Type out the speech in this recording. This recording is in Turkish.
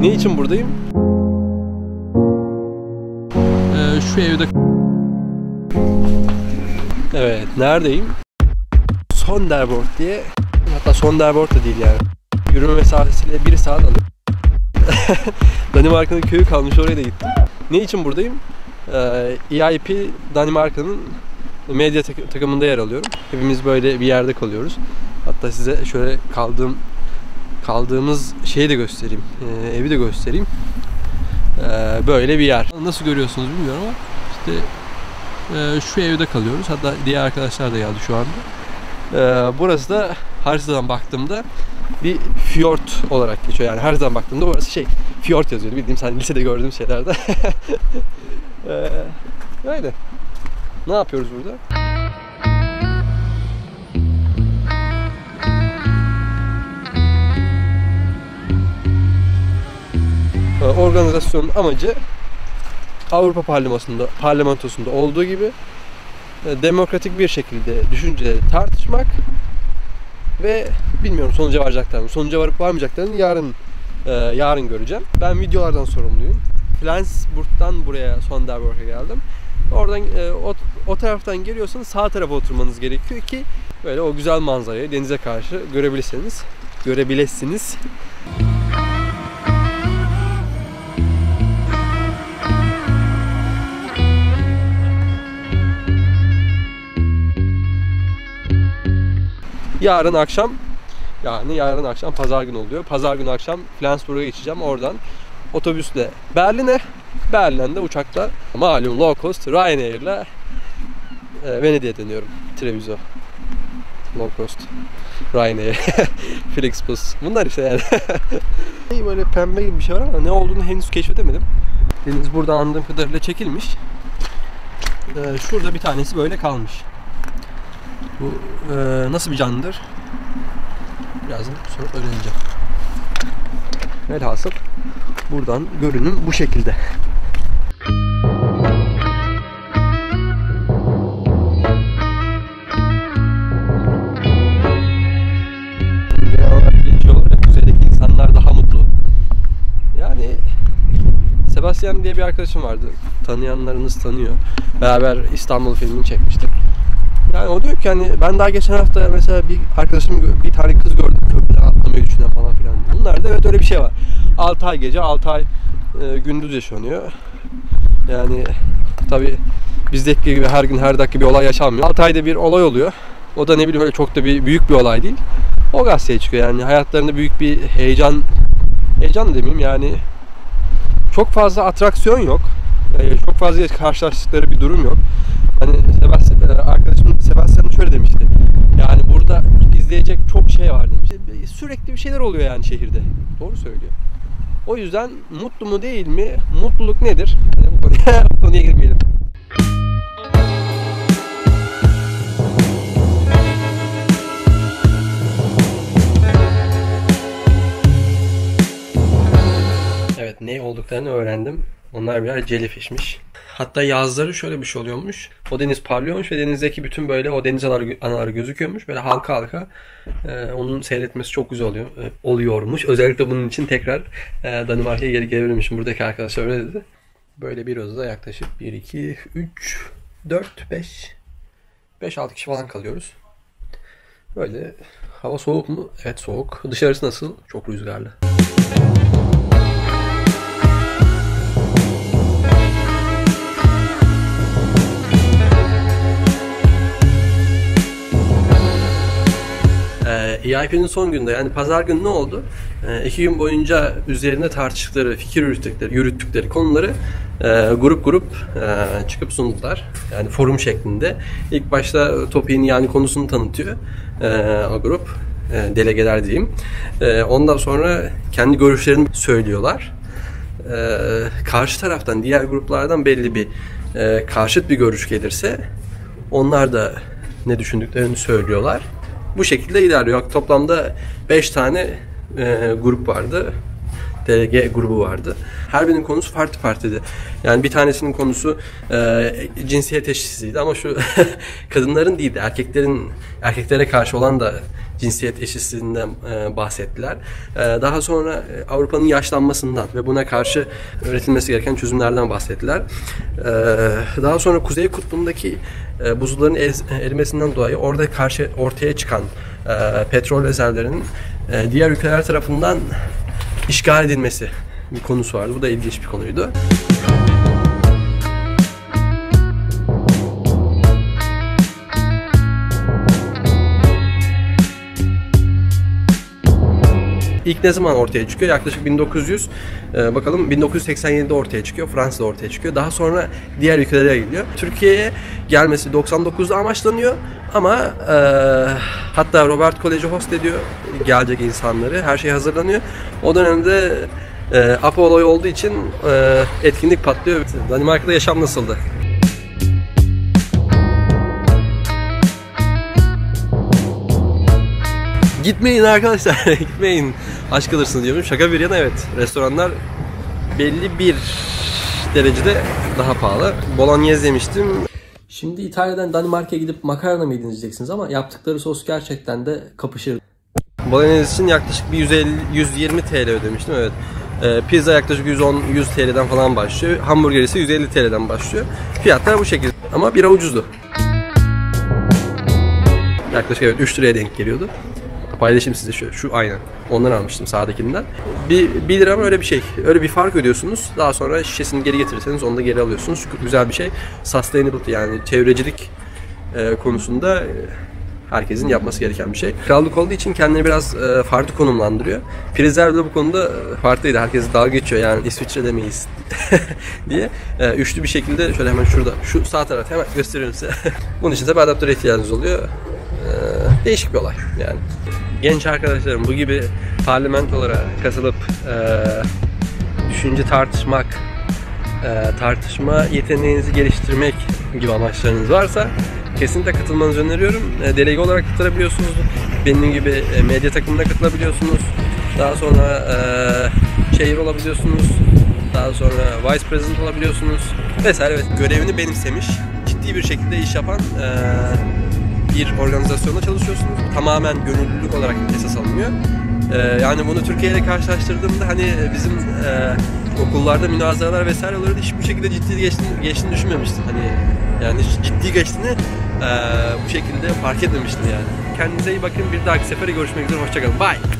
Ne için buradayım? Ee, şu evde... Evet, neredeyim? Sonderborg diye, hatta Sonderborg da değil yani. Yürüme mesafesiyle 1 saat alıyor. Danimarka'nın köyü kalmış oraya da gittim. Ne için buradayım? Ee, EIP Danimarka'nın medya tak- takımında yer alıyorum. Hepimiz böyle bir yerde kalıyoruz. Hatta size şöyle kaldığım kaldığımız şeyi de göstereyim. Ee, evi de göstereyim. Ee, böyle bir yer. Nasıl görüyorsunuz bilmiyorum ama işte e, şu evde kalıyoruz. Hatta diğer arkadaşlar da geldi şu anda. Ee, burası da haritadan baktığımda bir fjord olarak geçiyor. Yani haritadan baktığımda orası şey fjord yazıyordu. Bildiğim sen lisede gördüğüm şeylerde. ee, öyle. Ne yapıyoruz burada? Organizasyonun amacı Avrupa Parlamentosu'nda, parlamentosunda olduğu gibi e, demokratik bir şekilde düşünceleri tartışmak ve bilmiyorum sonuca varacaklar mı? Sonuca varıp varmayacaklarını yarın e, yarın göreceğim. Ben videolardan sorumluyum. Flensburg'dan buraya Sonderborg'a geldim. Oradan e, o, o taraftan geliyorsanız sağ tarafa oturmanız gerekiyor ki böyle o güzel manzarayı denize karşı görebilirsiniz. Görebilirsiniz. Yarın akşam yani yarın akşam pazar günü oluyor. Pazar günü akşam Flensburg'a geçeceğim. Oradan otobüsle Berlin'e, Berlin'den de uçakla malum low cost Ryanair'la e, Venedik'e dönüyorum. Treviso. Low cost. Ryanair. Flixbus. Bunlar işte yani. Böyle pembe gibi bir şey var ama ne olduğunu henüz keşfedemedim. Deniz burada anladığım kadarıyla çekilmiş. Ee, şurada bir tanesi böyle kalmış. Bu e, nasıl bir canlıdır? Birazdan sonra öğreneceğim. Velhasıl buradan görünüm bu şekilde. Sebastian diye bir arkadaşım vardı. Tanıyanlarınız tanıyor. Beraber İstanbul filmini çekmiştik. Yani o diyor ki hani ben daha geçen hafta mesela bir arkadaşım bir tane kız gördüm köprüden atlamayı düşünen falan filan. Bunlar da evet öyle bir şey var. 6 ay gece 6 ay e, gündüz yaşanıyor. Yani tabi bizdeki gibi her gün her dakika bir olay yaşanmıyor. 6 ayda bir olay oluyor. O da ne bileyim öyle çok da bir büyük bir olay değil. O gazeteye çıkıyor yani hayatlarında büyük bir heyecan heyecan demeyeyim yani çok fazla atraksiyon yok. E, çok fazla karşılaştıkları bir durum yok. Hani Sebastian, e, arkadaşım Sebastian şöyle demişti. Yani burada izleyecek çok şey var demiş. Sürekli bir şeyler oluyor yani şehirde. Doğru söylüyor. O yüzden mutlu mu değil mi? Mutluluk nedir? Hani bu konuya, bu konuya girmeyelim. Evet ne olduklarını öğrendim. Onlar birer jellyfishmiş. Hatta yazları şöyle bir şey oluyormuş. O deniz parlıyormuş ve denizdeki bütün böyle o deniz anaları, anaları gözüküyormuş. Böyle halka halka e, onun seyretmesi çok güzel oluyor. e, oluyormuş. Özellikle bunun için tekrar e, Danimarka'ya geri gelebilmişim. Buradaki arkadaşlar öyle dedi. Böyle bir odada yaklaşık 1, 2, 3, 4, 5, 5-6 kişi falan kalıyoruz. Böyle hava soğuk mu? Evet soğuk. Dışarısı nasıl? Çok rüzgarlı. EIP'nin son günde yani pazar günü ne oldu? Ee, iki gün boyunca üzerinde tartıştıkları, fikir yürüttükleri, yürüttükleri konuları e, grup grup e, çıkıp sundular. Yani forum şeklinde. İlk başta topiğin yani konusunu tanıtıyor e, o grup. E, delegeler diyeyim. E, ondan sonra kendi görüşlerini söylüyorlar. E, karşı taraftan, diğer gruplardan belli bir e, karşıt bir görüş gelirse onlar da ne düşündüklerini söylüyorlar. Bu şekilde ilerliyor. Toplamda 5 tane e, grup vardı. DLG grubu vardı. Her birinin konusu farklı farklıydı. Yani bir tanesinin konusu e, cinsiyet eşitsizliğiydi ama şu kadınların değil de erkeklerin erkeklere karşı olan da cinsiyet eşitsizliğinden e, bahsettiler. E, daha sonra e, Avrupa'nın yaşlanmasından ve buna karşı üretilmesi gereken çözümlerden bahsettiler. E, daha sonra Kuzey Kutbu'ndaki e, buzulların erimesinden dolayı orada karşı ortaya çıkan e, petrol rezervlerinin e, diğer ülkeler tarafından işgal edilmesi bir konusu vardı. Bu da ilginç bir konuydu. İlk ne zaman ortaya çıkıyor? Yaklaşık 1900, e, bakalım 1987'de ortaya çıkıyor. Fransa'da ortaya çıkıyor. Daha sonra diğer ülkelere gidiyor. Türkiye'ye gelmesi 99'da amaçlanıyor. Ama e, hatta Robert Koleji host ediyor gelecek insanları. Her şey hazırlanıyor. O dönemde e, Apollo olduğu için e, etkinlik patlıyor. Danimarka'da yaşam nasıldı? Gitmeyin arkadaşlar, gitmeyin. Aşk alırsınız diyorum. Şaka bir yana evet. Restoranlar belli bir derecede daha pahalı. Bolognese yemiştim. Şimdi İtalya'dan Danimarka'ya gidip makarna mı yediniz diyeceksiniz ama yaptıkları sos gerçekten de kapışır. Bolognese için yaklaşık bir 150, 120 TL ödemiştim evet. Ee, pizza yaklaşık 110 100 TL'den falan başlıyor. Hamburger ise 150 TL'den başlıyor. Fiyatlar bu şekilde. Ama bira ucuzdu. Yaklaşık evet 3 liraya denk geliyordu. Paylaşayım size şu, şu aynen. Ondan almıştım sağdakinden. Bir, 1 lira mı öyle bir şey. Öyle bir fark ödüyorsunuz. Daha sonra şişesini geri getirirseniz onu da geri alıyorsunuz. Çünkü güzel bir şey. Sustainability yani çevrecilik e, konusunda e, herkesin yapması gereken bir şey. Krallık olduğu için kendini biraz e, farklı konumlandırıyor. Prizler de bu konuda e, farklıydı. Herkes dalga geçiyor yani İsviçre demeyiz diye. E, üçlü bir şekilde şöyle hemen şurada şu sağ taraf hemen gösteriyorum size. Bunun için tabi adaptöre ihtiyacınız oluyor. E, değişik bir olay yani. Genç arkadaşlarım bu gibi parlamentolara katılıp e, düşünce tartışmak, e, tartışma yeteneğinizi geliştirmek gibi amaçlarınız varsa kesinlikle katılmanızı öneriyorum. E, delege olarak katılabiliyorsunuz. Benim gibi e, medya takımına katılabiliyorsunuz. Daha sonra e, chair olabiliyorsunuz. Daha sonra vice president olabiliyorsunuz. Vesaire. Evet, görevini benimsemiş, ciddi bir şekilde iş yapan e, bir organizasyonda çalışıyorsunuz. Tamamen gönüllülük olarak esas alınıyor. Ee, yani bunu Türkiye ile karşılaştırdığımda hani bizim e, okullarda münazaralar vesaireleri hiç bu şekilde ciddi geçtiğini, geçtiğini düşünmemiştim. Hani yani ciddi geçtiğini e, bu şekilde fark etmemiştim yani. Kendinize iyi bakın. Bir dahaki sefere görüşmek üzere. Hoşçakalın. Bye.